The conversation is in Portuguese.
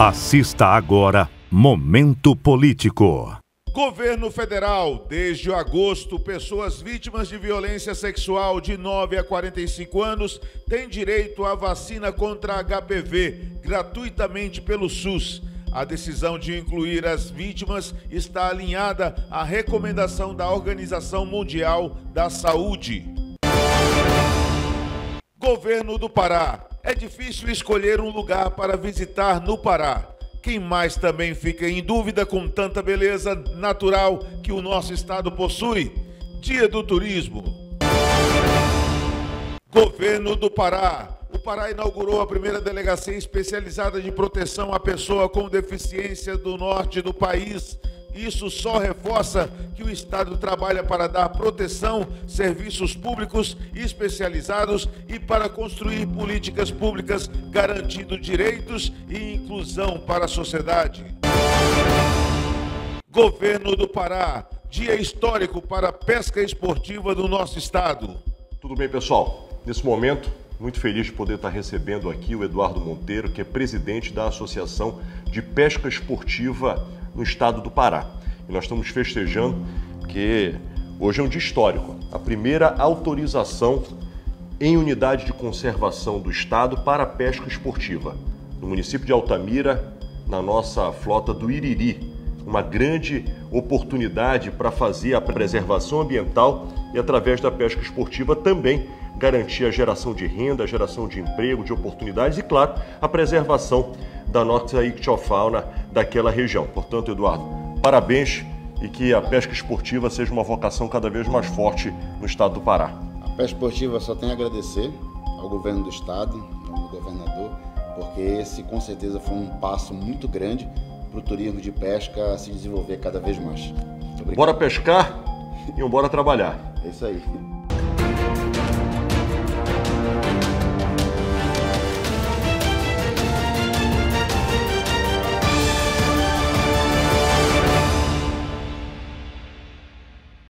Assista agora Momento Político. Governo Federal, desde agosto, pessoas vítimas de violência sexual de 9 a 45 anos têm direito à vacina contra HPV gratuitamente pelo SUS. A decisão de incluir as vítimas está alinhada à recomendação da Organização Mundial da Saúde. Governo do Pará. É difícil escolher um lugar para visitar no Pará. Quem mais também fica em dúvida com tanta beleza natural que o nosso estado possui? Dia do Turismo. Governo do Pará. O Pará inaugurou a primeira delegacia especializada de proteção à pessoa com deficiência do norte do país. Isso só reforça que o Estado trabalha para dar proteção, serviços públicos especializados e para construir políticas públicas garantindo direitos e inclusão para a sociedade. Governo do Pará, dia histórico para a pesca esportiva do nosso estado. Tudo bem, pessoal? Nesse momento, muito feliz de poder estar recebendo aqui o Eduardo Monteiro, que é presidente da Associação de Pesca Esportiva no estado do Pará. E nós estamos festejando que hoje é um dia histórico. A primeira autorização em unidade de conservação do estado para pesca esportiva. No município de Altamira, na nossa flota do Iriri, uma grande oportunidade para fazer a preservação ambiental e, através da pesca esportiva, também garantir a geração de renda, a geração de emprego, de oportunidades e, claro, a preservação da nossa ictiofauna daquela região. Portanto, Eduardo, parabéns e que a pesca esportiva seja uma vocação cada vez mais forte no estado do Pará. A pesca esportiva só tem a agradecer ao governo do estado, ao governador, porque esse com certeza foi um passo muito grande para o turismo de pesca se desenvolver cada vez mais. Bora pescar e bora trabalhar. É isso aí.